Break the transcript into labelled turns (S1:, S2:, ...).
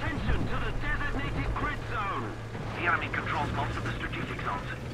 S1: Attention to the designated grid zone!
S2: The enemy controls most of the strategic zones.